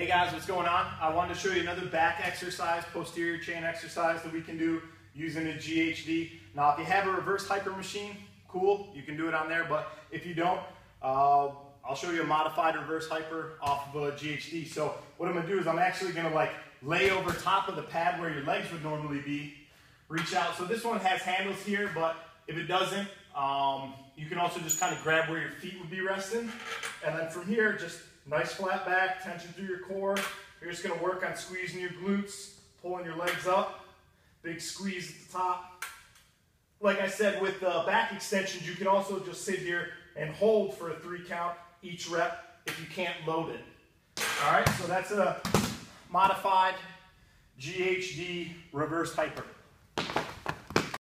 Hey guys, what's going on? I wanted to show you another back exercise, posterior chain exercise that we can do using a GHD. Now, if you have a reverse hyper machine, cool, you can do it on there, but if you don't, uh, I'll show you a modified reverse hyper off of a GHD. So what I'm gonna do is I'm actually gonna like lay over top of the pad where your legs would normally be, reach out. So this one has handles here, but if it doesn't, um, you can also just kind of grab where your feet would be resting. And then from here, just nice flat back, tension through your core. You're just gonna work on squeezing your glutes, pulling your legs up, big squeeze at the top. Like I said, with the back extensions, you can also just sit here and hold for a three count each rep if you can't load it. All right, so that's a modified GHD reverse hyper.